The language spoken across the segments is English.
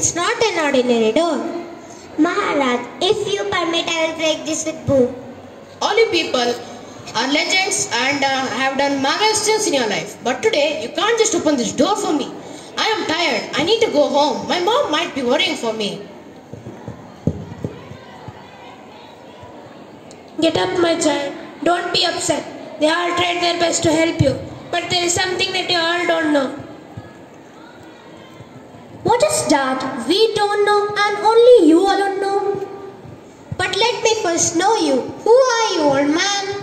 It's not an ordinary door. Maharaj, if you permit, I will break this with Boo. All you people are legends and uh, have done marvelous things in your life. But today, you can't just open this door for me. I am tired. I need to go home. My mom might be worrying for me. Get up, my child. Don't be upset. They all tried their best to help you. But there is something that you all don't know. What is that? We don't know and only you alone know. But let me first know you. Who are you, old man?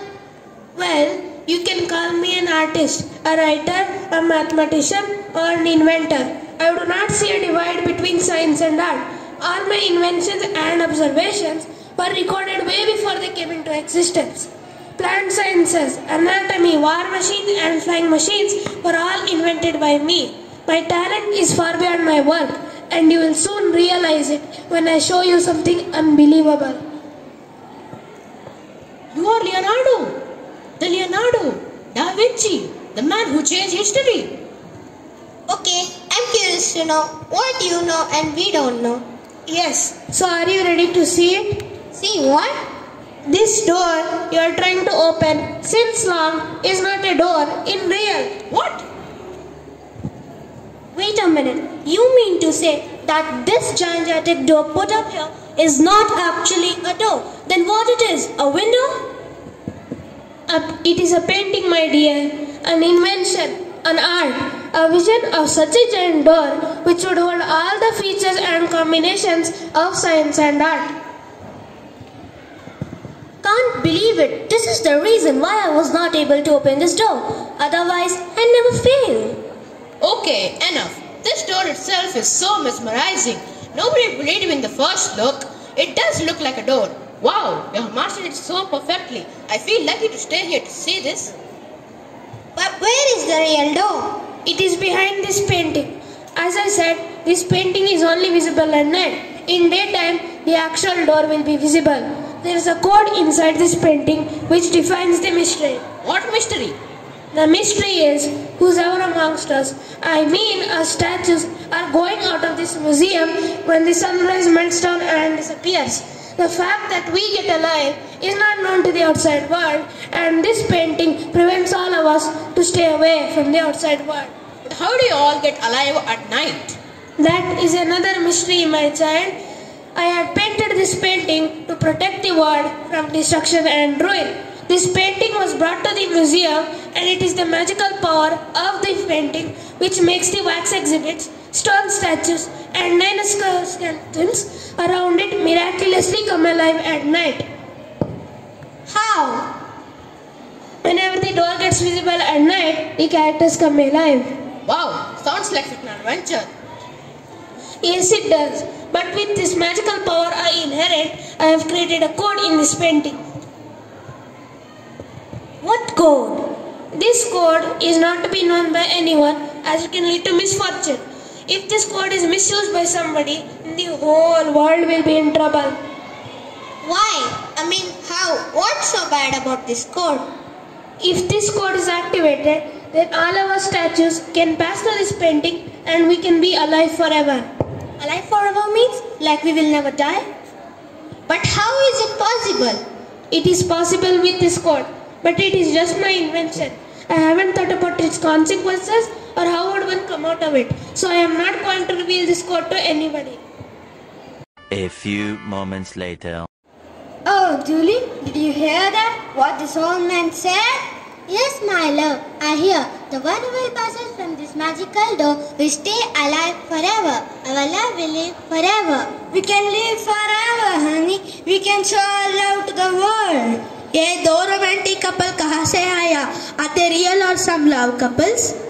Well, you can call me an artist, a writer, a mathematician, or an inventor. I do not see a divide between science and art. All my inventions and observations were recorded way before they came into existence. Plant sciences, anatomy, war machines, and flying machines were all invented by me. My talent is far beyond my work, and you will soon realize it when I show you something unbelievable. You are Leonardo. The Leonardo. Da Vinci. The man who changed history. Okay, I'm curious to know what you know and we don't know. Yes, so are you ready to see it? See what? This door you are trying to open since long is not a door in real. What? Wait a minute. You mean to say that this gigantic door put up here is not actually a door? Then what it is? A window? It is a painting, my dear, an invention, an art, a vision of such a giant door which would hold all the features and combinations of science and art. Can't believe it. This is the reason why I was not able to open this door. Otherwise, I never fail. Okay, enough. This door itself is so mesmerizing. Nobody believed you in the first look. It does look like a door. Wow, you have mastered it so perfectly. I feel lucky to stay here to see this. But where is the real door? It is behind this painting. As I said, this painting is only visible at night. In daytime, the actual door will be visible. There is a code inside this painting which defines the mystery. What mystery? The mystery is whosoever amongst us, I mean our statues, are going out of this museum when the sunrise melts down and disappears. The fact that we get alive is not known to the outside world, and this painting prevents all of us to stay away from the outside world. But how do you all get alive at night? That is another mystery, my child. I have painted this painting to protect the world from destruction and ruin. This painting was brought to the museum and it is the magical power of the painting which makes the wax exhibits, stone statues and nine skeletons around it miraculously come alive at night. How? Whenever the door gets visible at night, the characters come alive. Wow, sounds like an adventure. Yes, it does. But with this magical power I inherit, I have created a code in this painting. What code? This code is not to be known by anyone as it can lead to misfortune. If this code is misused by somebody, the whole world will be in trouble. Why? I mean, how? What's so bad about this code? If this code is activated, then all our statues can pass through this painting and we can be alive forever. Alive forever means like we will never die? But how is it possible? It is possible with this code, but it is just my invention. I haven't thought about its consequences or how would one come out of it. So I am not going to reveal this code to anybody. A few moments later. Oh, Julie, did you hear that? What this old man said? Yes, my love, I hear. The one who will pass us from this magical door will stay alive forever. Our love will live forever. We can live forever, honey. We can show our love to the world. ये दो romantic couple कहाँ से आया? आते real और some love couples?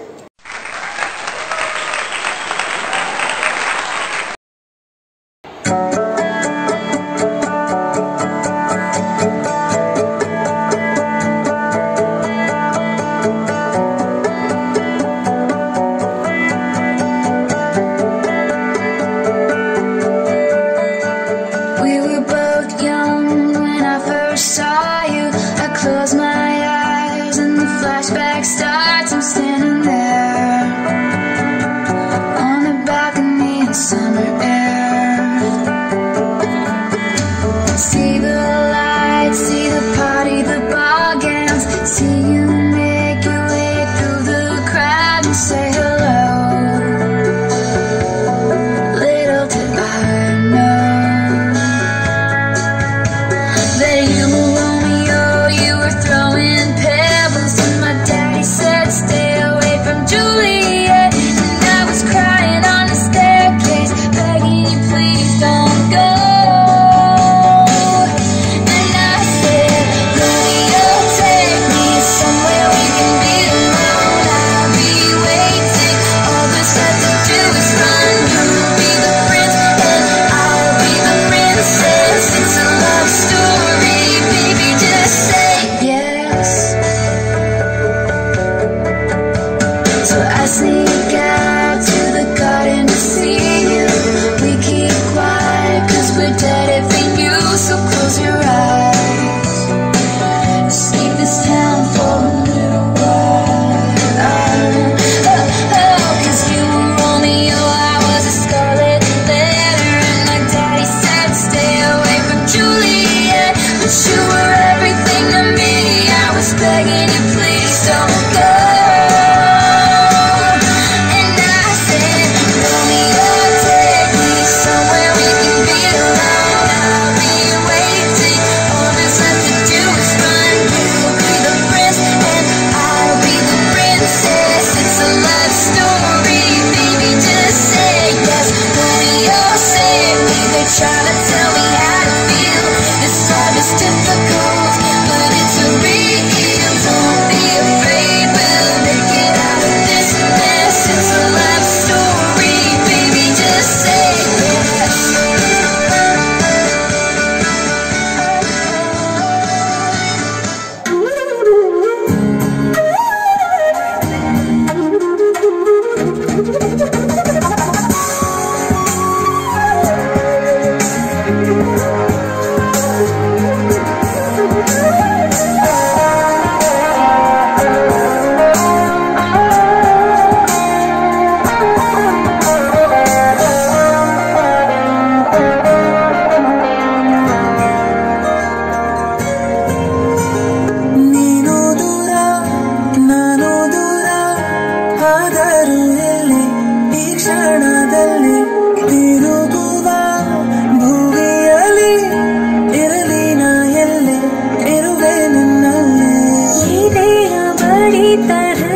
की तरह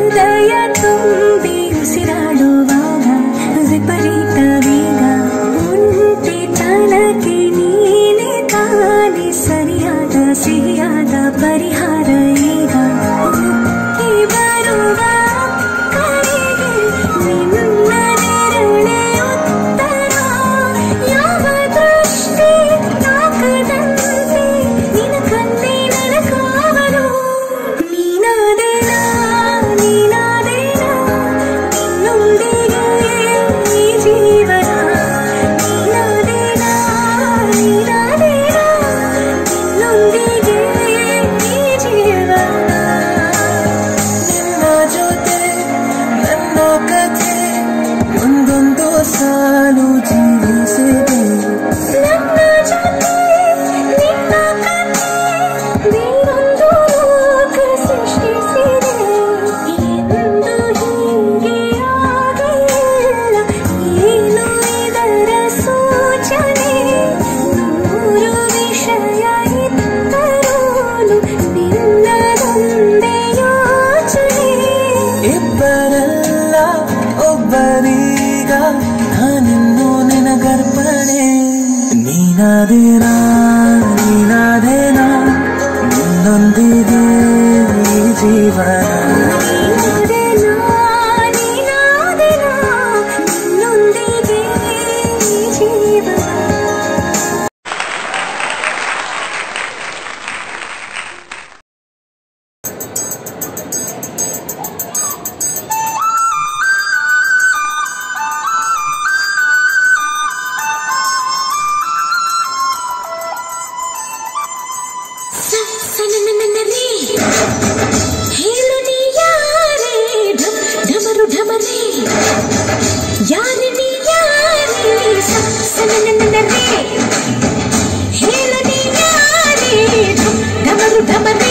ಧಮರು ಧಮರು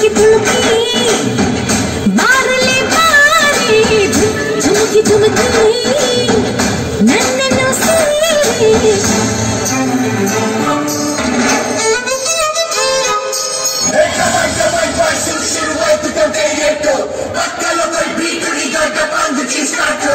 ఝుమ్కి ఝుమ్కి మారలే మారే ఝుమ్కి ఝుమ్కి నన్నను సీరే పక్కలపై బీటుని గడ్డ పండు తీసుకుంటూ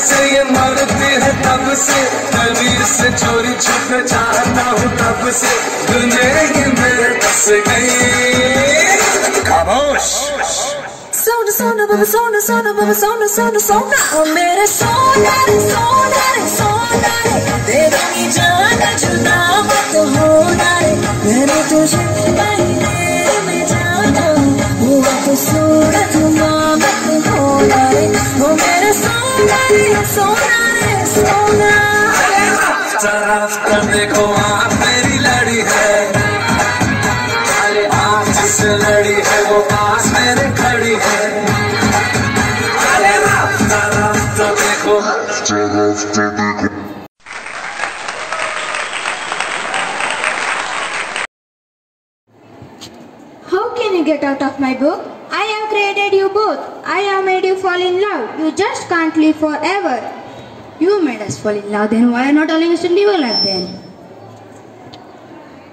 से ये मरती है तब से। कबीर से चोरी छुप चाहता हूँ तब से। दुनिया ही मेरे बस गई। खामोश। सोना सोना, बाबा, सोना सोना, बाबा, सोना सोना सोना। मेरे सोना रे सोना रे सोना रे। तेरा ही जान जुदा मत होना रे। मैंने तुझे तो सूरत मत होना रे। ओ मेरे सोना रे सोना रे सोना रास्ता रास्ता देखो I have made you fall in love. You just can't live forever. You made us fall in love, then why are you not telling us to live our then?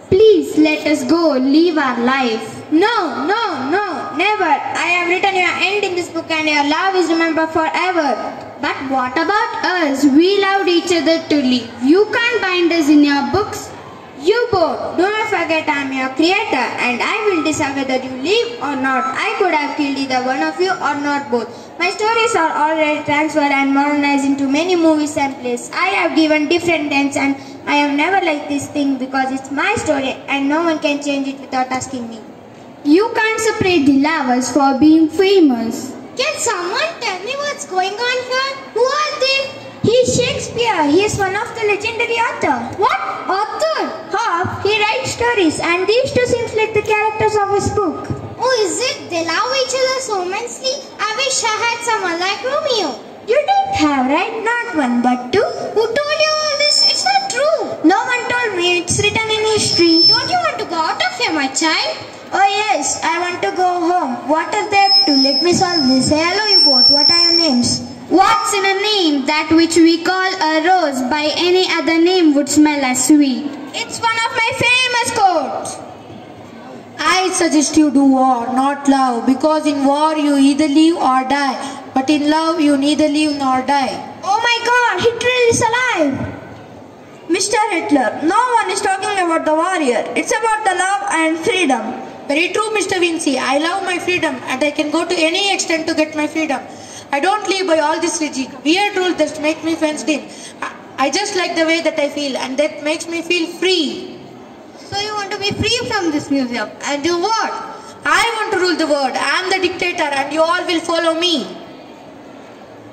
Please let us go, live our life. No, no, no, never. I have written your end in this book and your love is remembered forever. But what about us? We loved each other to live. You can't bind us in your books. You both, do not forget I am your creator and I will decide whether you live or not. I could have killed either one of you or not both. My stories are already transferred and modernized into many movies and plays. I have given different ends and I have never liked this thing because it's my story and no one can change it without asking me. You can't separate the lovers for being famous. Can someone tell me what's going on here? Who are they? He's Shakespeare. He is one of the legendary author. What? Author? Half. He writes stories and these two seems like the characters of his book. Oh, is it? They love each other so immensely. I wish I had someone like Romeo. You don't have, right? Not one but two. Who told you all this? It's not true. No one told me. It's written in history. Don't you want to go out of here, my child? Oh yes, I want to go home. What are they up to? Let me solve this. Say hello you both. What are your names? What's in a name? That which we call a rose by any other name would smell as sweet. It's one of my famous quotes. I suggest you do war, not love, because in war you either live or die, but in love you neither live nor die. Oh my god, Hitler is alive! Mr. Hitler, no one is talking about the warrior. It's about the love and freedom. Very true, Mr. Vinci. I love my freedom and I can go to any extent to get my freedom. I don't live by all this rigid, weird rules that make me fenced in. I- I just like the way that I feel and that makes me feel free. So you want to be free from this museum and do what? I want to rule the world. I am the dictator and you all will follow me.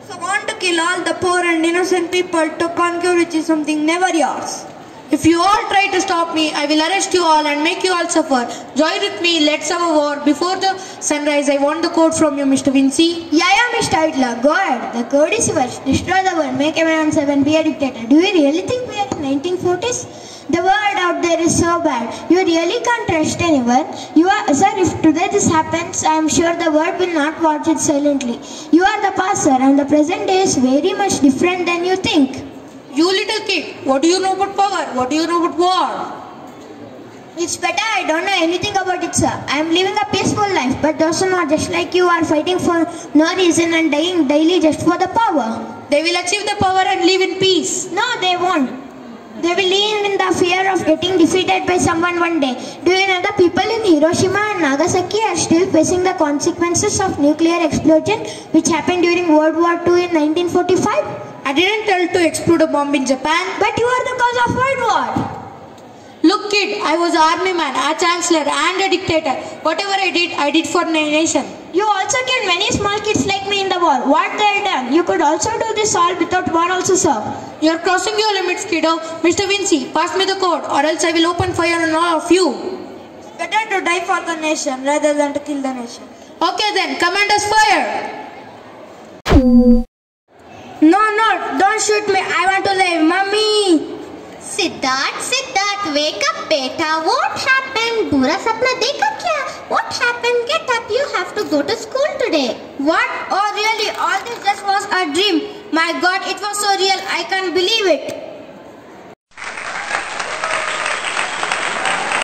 So want to kill all the poor and innocent people to conquer which is something never yours. If you all try to stop me, I will arrest you all and make you all suffer. Join with me, let's have a war. Before the sunrise, I want the code from you, Mr. Vinci. Yeah, yeah, Mr. Hitler, go ahead. The code is yours. Destroy the world, make everyone seven, be a dictator. Do you really think we are in 1940s? The world out there is so bad. You really can't trust anyone. You are, sir, if today this happens, I am sure the world will not watch it silently. You are the past, sir, and the present day is very much different than you think. You little kid, what do you know about power? What do you know about war? It's better I don't know anything about it, sir. I am living a peaceful life, but those who are just like you are fighting for no reason and dying daily just for the power. They will achieve the power and live in peace. No, they won't. They will live in the fear of getting defeated by someone one day. Do you know the people in Hiroshima and Nagasaki are still facing the consequences of nuclear explosion which happened during World War II in 1945? I didn't tell to explode a bomb in Japan. But you are the cause of World War. Look, kid, I was army man, a chancellor, and a dictator. Whatever I did, I did for the nation. You also killed many small kids like me in the war. What they done? You could also do this all without war also, sir. You're crossing your limits, kiddo. Mr. Vinci, pass me the code, or else I will open fire on all of you. Better to die for the nation rather than to kill the nation. Okay then, commanders fire! Don't shoot me. I want to live. mommy. Siddharth, Siddharth, wake up, beta. What happened? Bura sapna dekha kya? What happened? Get up. You have to go to school today. What? Oh, really? All this just was a dream. My God, it was so real. I can't believe it.